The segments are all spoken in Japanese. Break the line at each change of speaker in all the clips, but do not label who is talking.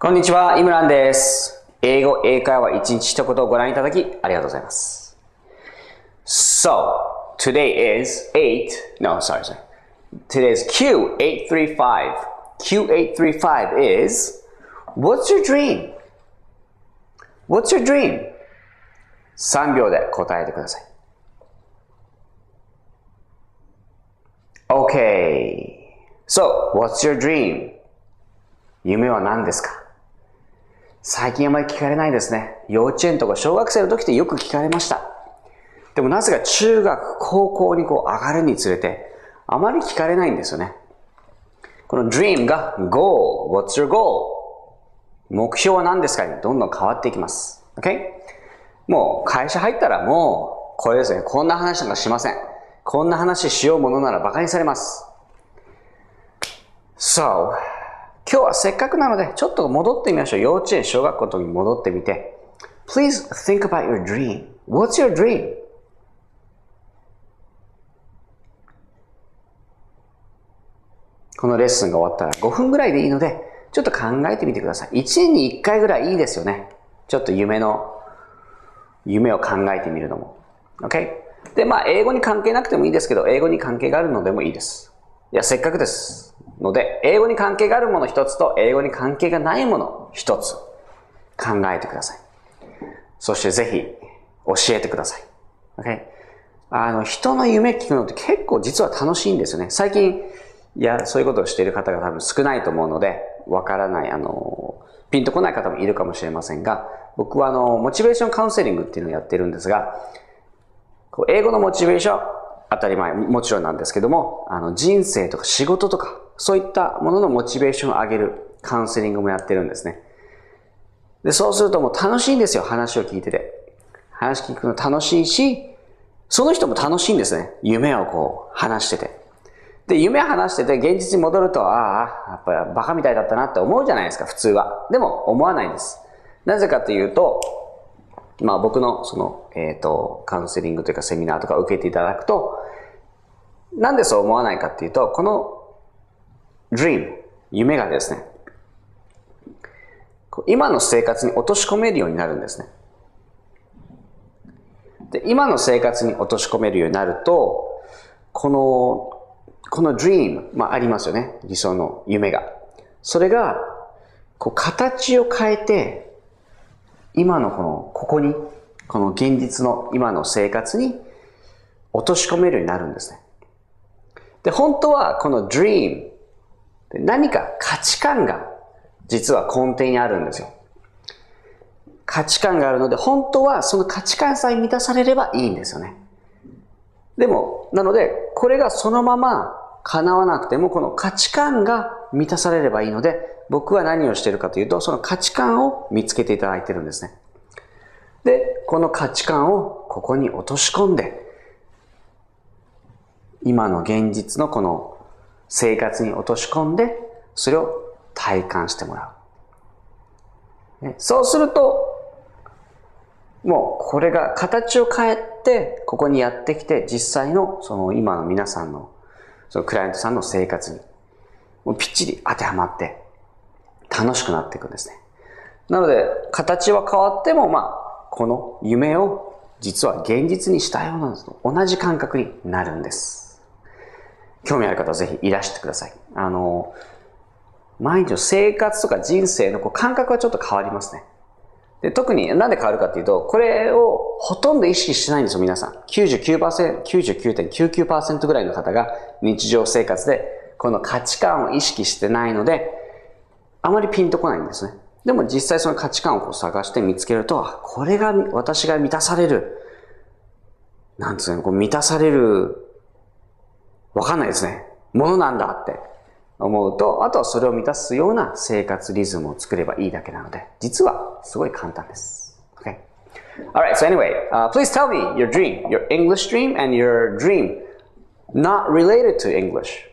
こんにちは、イムランです。英語、英会話一日一言をご覧いただきありがとうございます。So, today is 8, no, sorry, sorry. Today is Q835. Q835 is, what's your dream? What's your dream? 3秒で答えてください。Okay. So, what's your dream? 夢は何ですか最近あまり聞かれないですね。幼稚園とか小学生の時ってよく聞かれました。でもなぜか中学、高校にこう上がるにつれて、あまり聞かれないんですよね。この dream が goal, what's your goal? 目標は何ですかにどんどん変わっていきます。OK? もう会社入ったらもうこれですね。こんな話なんかしません。こんな話しようものなら馬鹿にされます。So, 今日はせっかくなので、ちょっと戻ってみましょう。幼稚園、小学校の時に戻ってみて。Please think about your dream. What's your dream? このレッスンが終わったら5分ぐらいでいいので、ちょっと考えてみてください。1年に1回ぐらいいいですよね。ちょっと夢の、夢を考えてみるのも。OK? で、まあ、英語に関係なくてもいいですけど、英語に関係があるのでもいいです。いや、せっかくです。ので、英語に関係があるもの一つと、英語に関係がないもの一つ、考えてください。そしてぜひ、教えてください。OK? あの、人の夢聞くのって結構実は楽しいんですよね。最近、いや、そういうことをしている方が多分少ないと思うので、わからない、あの、ピンとこない方もいるかもしれませんが、僕はあの、モチベーションカウンセリングっていうのをやってるんですが、英語のモチベーション、当たり前、もちろんなんですけども、あの、人生とか仕事とか、そういったもののモチベーションを上げるカウンセリングもやってるんですね。で、そうするともう楽しいんですよ、話を聞いてて。話聞くの楽しいし、その人も楽しいんですね。夢をこう、話してて。で、夢話してて、現実に戻ると、ああ、やっぱりバカみたいだったなって思うじゃないですか、普通は。でも、思わないんです。なぜかというと、まあ僕のその、えっ、と、カウンセリングというかセミナーとか受けていただくと、なんでそう思わないかっていうと、この dream、夢がですね、今の生活に落とし込めるようになるんですね。で、今の生活に落とし込めるようになると、この、この dream、まあありますよね。理想の夢が。それが、こう形を変えて、今のこの、ここに、この現実の今の生活に落とし込めるようになるんですね。で、本当はこの dream、何か価値観が実は根底にあるんですよ。価値観があるので、本当はその価値観さえ満たされればいいんですよね。でも、なので、これがそのまま叶わなくても、この価値観が満たされればいいので、僕は何をしているかというと、その価値観を見つけていただいてるんですね。で、この価値観をここに落とし込んで、今の現実のこの生活に落とし込んで、それを体感してもらう。そうすると、もうこれが形を変えて、ここにやってきて、実際のその今の皆さんの、そのクライアントさんの生活に、もうぴっちり当てはまって、楽しくなっていくんですね。なので、形は変わっても、まあ、この夢を実は現実にしたような同じ感覚になるんです。興味ある方はぜひいらしてください。あの、毎日の生活とか人生のこう感覚はちょっと変わりますね。で特になんで変わるかっていうと、これをほとんど意識してないんですよ、皆さん。99%、99.99%ぐらいの方が日常生活でこの価値観を意識してないので、あまりピンとこないんですね。でも実際その価値観をこう探して見つけると、これが私が満たされる、なんですかね、こう満たされる、わかんないですね。ものなんだって思うと、あとはそれを満たすような生活リズムを作ればいいだけなので、実はすごい簡単です。Okay? Alright, so anyway, uh, please tell me your dream, your English dream and your dream not related to English.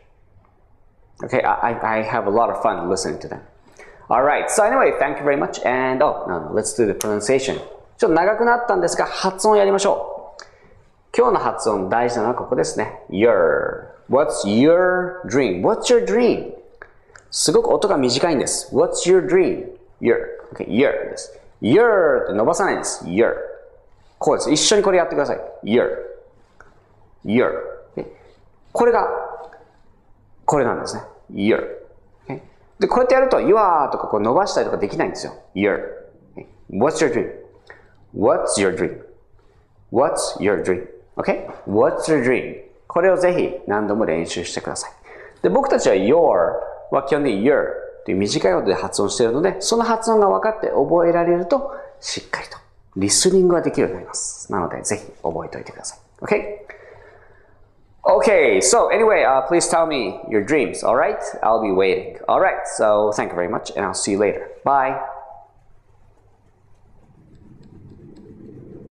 Okay, I, I have a lot of fun listening to them. Alright, so anyway, thank you very much and oh, no, no, let's do the pronunciation. ちょっと長くなったんですが、発音やりましょう。今日の発音大事なのはここですね。your. What's your dream? What's your dream? すごく音が短いんです。What's your dream? your, okay, your です。your って伸ばさないんです。your こうです。一緒にこれやってください。your, your これが、これなんですね。your で、こうやってやると your とかこう伸ばしたりとかできないんですよ。your What's your dream? What's your dream? What's your dream? Okay? What's your dream? これをぜひ何度も練習してください。で、僕たちは your は基本的に your という短い音で発音しているので、その発音が分かって覚えられると、しっかりとリスニングができるようになります。なので、ぜひ覚えておいてください。Okay? Okay, so anyway, uh, please tell me your dreams, alright? I'll be waiting. Alright, so thank you very much, and I'll see you later. Bye.